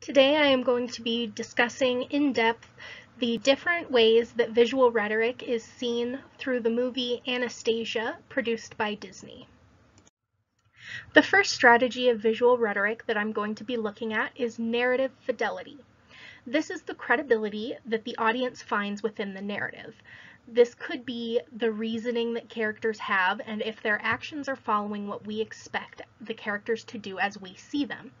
Today I am going to be discussing in depth the different ways that visual rhetoric is seen through the movie Anastasia produced by Disney. The first strategy of visual rhetoric that I'm going to be looking at is narrative fidelity. This is the credibility that the audience finds within the narrative. This could be the reasoning that characters have and if their actions are following what we expect the characters to do as we see them.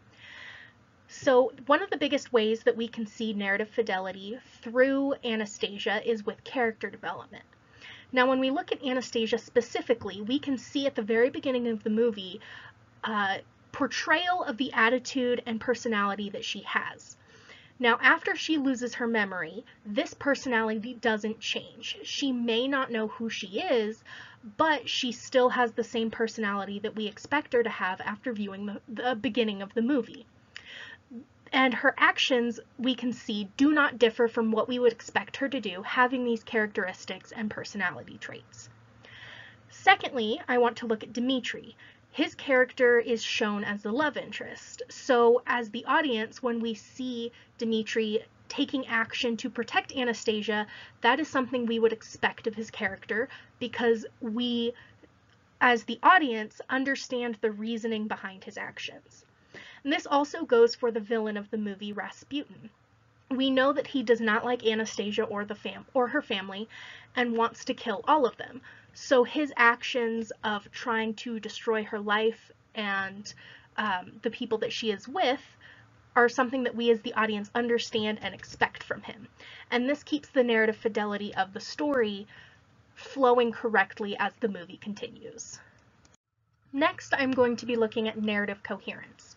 So one of the biggest ways that we can see narrative fidelity through Anastasia is with character development. Now, when we look at Anastasia specifically, we can see at the very beginning of the movie uh, portrayal of the attitude and personality that she has. Now, after she loses her memory, this personality doesn't change. She may not know who she is, but she still has the same personality that we expect her to have after viewing the, the beginning of the movie and her actions we can see do not differ from what we would expect her to do having these characteristics and personality traits. Secondly, I want to look at Dimitri. His character is shown as the love interest. So as the audience, when we see Dimitri taking action to protect Anastasia, that is something we would expect of his character because we, as the audience, understand the reasoning behind his actions. And this also goes for the villain of the movie Rasputin. We know that he does not like Anastasia or the fam or her family and wants to kill all of them. So his actions of trying to destroy her life and um, the people that she is with are something that we as the audience understand and expect from him. And this keeps the narrative fidelity of the story flowing correctly as the movie continues. Next, I'm going to be looking at narrative coherence.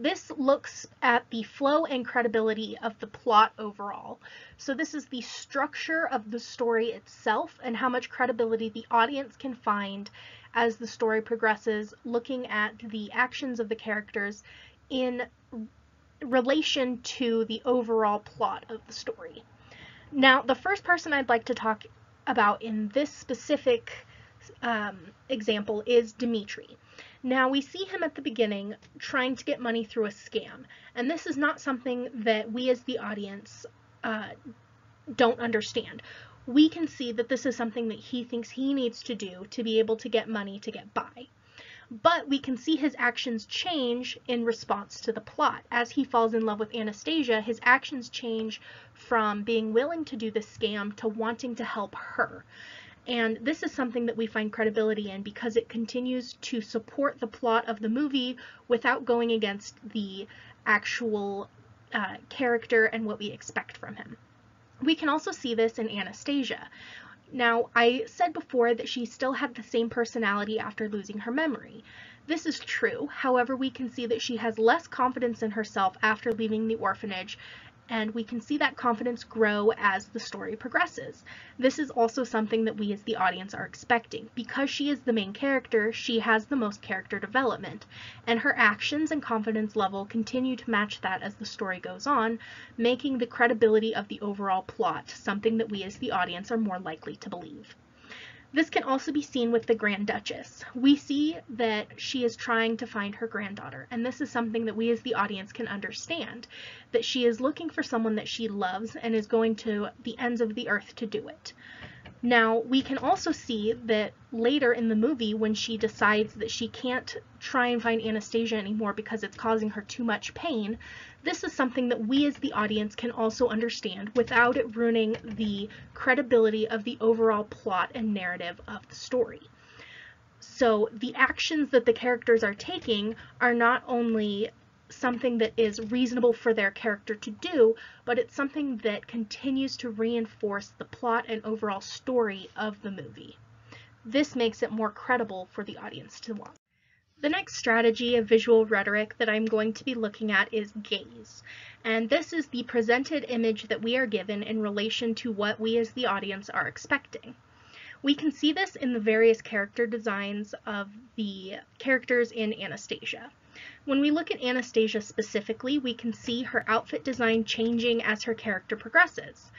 This looks at the flow and credibility of the plot overall. So this is the structure of the story itself and how much credibility the audience can find as the story progresses, looking at the actions of the characters in relation to the overall plot of the story. Now, the first person I'd like to talk about in this specific um, example is Dimitri. Now we see him at the beginning trying to get money through a scam, and this is not something that we as the audience uh, don't understand. We can see that this is something that he thinks he needs to do to be able to get money to get by. But we can see his actions change in response to the plot. As he falls in love with Anastasia, his actions change from being willing to do the scam to wanting to help her. And this is something that we find credibility in because it continues to support the plot of the movie without going against the actual uh, character and what we expect from him. We can also see this in Anastasia. Now, I said before that she still had the same personality after losing her memory. This is true, however, we can see that she has less confidence in herself after leaving the orphanage and we can see that confidence grow as the story progresses. This is also something that we as the audience are expecting. Because she is the main character, she has the most character development, and her actions and confidence level continue to match that as the story goes on, making the credibility of the overall plot something that we as the audience are more likely to believe. This can also be seen with the Grand Duchess. We see that she is trying to find her granddaughter, and this is something that we as the audience can understand, that she is looking for someone that she loves and is going to the ends of the earth to do it. Now, we can also see that later in the movie, when she decides that she can't try and find Anastasia anymore because it's causing her too much pain, this is something that we as the audience can also understand without it ruining the credibility of the overall plot and narrative of the story. So the actions that the characters are taking are not only something that is reasonable for their character to do, but it's something that continues to reinforce the plot and overall story of the movie. This makes it more credible for the audience to watch. The next strategy of visual rhetoric that I'm going to be looking at is gaze. And this is the presented image that we are given in relation to what we as the audience are expecting. We can see this in the various character designs of the characters in Anastasia. When we look at Anastasia specifically, we can see her outfit design changing as her character progresses.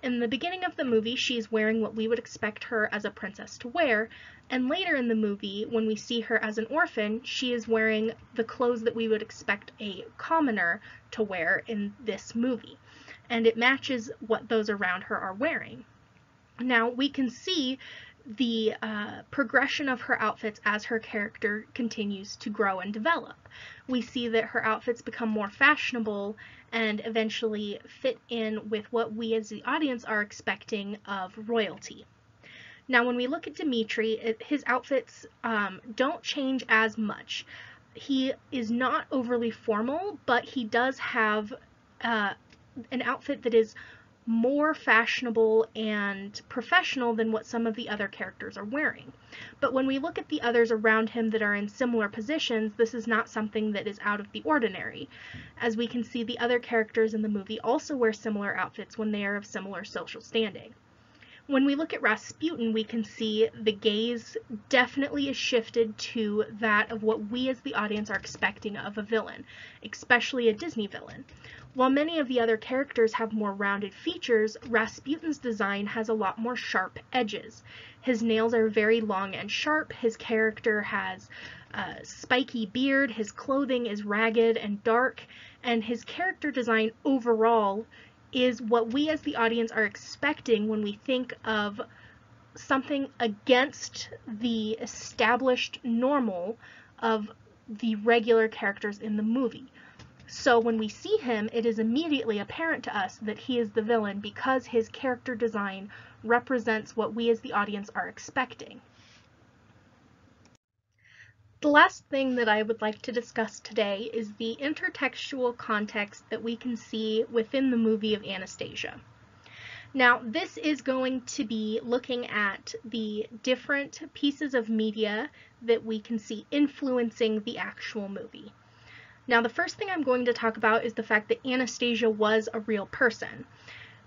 In the beginning of the movie, she's wearing what we would expect her as a princess to wear, and later in the movie, when we see her as an orphan, she is wearing the clothes that we would expect a commoner to wear in this movie. And it matches what those around her are wearing. Now, we can see the uh, progression of her outfits as her character continues to grow and develop. We see that her outfits become more fashionable and eventually fit in with what we as the audience are expecting of royalty. Now, when we look at Dimitri, it, his outfits um, don't change as much. He is not overly formal, but he does have uh, an outfit that is more fashionable and professional than what some of the other characters are wearing. But when we look at the others around him that are in similar positions, this is not something that is out of the ordinary. As we can see, the other characters in the movie also wear similar outfits when they are of similar social standing. When we look at Rasputin, we can see the gaze definitely is shifted to that of what we as the audience are expecting of a villain, especially a Disney villain. While many of the other characters have more rounded features, Rasputin's design has a lot more sharp edges. His nails are very long and sharp, his character has a spiky beard, his clothing is ragged and dark, and his character design overall is what we as the audience are expecting when we think of something against the established normal of the regular characters in the movie. So when we see him, it is immediately apparent to us that he is the villain because his character design represents what we as the audience are expecting. The last thing that I would like to discuss today is the intertextual context that we can see within the movie of Anastasia. Now, this is going to be looking at the different pieces of media that we can see influencing the actual movie. Now, the first thing I'm going to talk about is the fact that Anastasia was a real person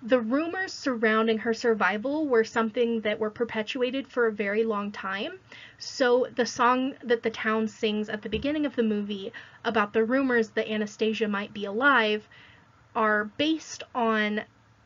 the rumors surrounding her survival were something that were perpetuated for a very long time. So the song that the town sings at the beginning of the movie about the rumors that Anastasia might be alive are based on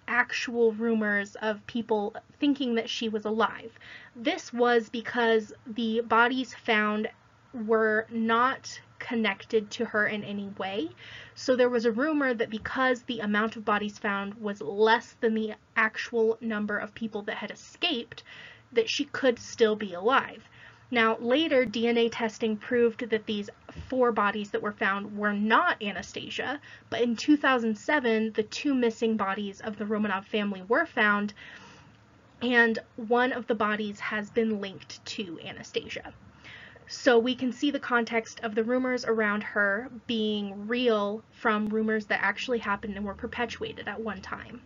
actual rumors of people thinking that she was alive. This was because the bodies found were not connected to her in any way. So there was a rumor that because the amount of bodies found was less than the actual number of people that had escaped, that she could still be alive. Now, later DNA testing proved that these four bodies that were found were not Anastasia, but in 2007, the two missing bodies of the Romanov family were found, and one of the bodies has been linked to Anastasia. So we can see the context of the rumors around her being real from rumors that actually happened and were perpetuated at one time.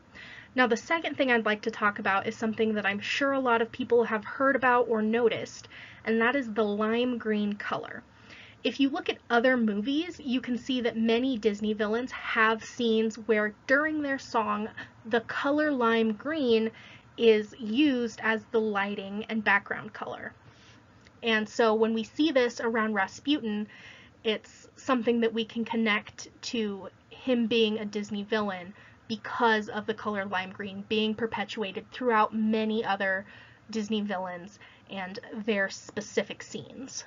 Now, the second thing I'd like to talk about is something that I'm sure a lot of people have heard about or noticed, and that is the lime green color. If you look at other movies, you can see that many Disney villains have scenes where during their song, the color lime green is used as the lighting and background color. And so when we see this around Rasputin, it's something that we can connect to him being a Disney villain because of the color lime green being perpetuated throughout many other Disney villains and their specific scenes.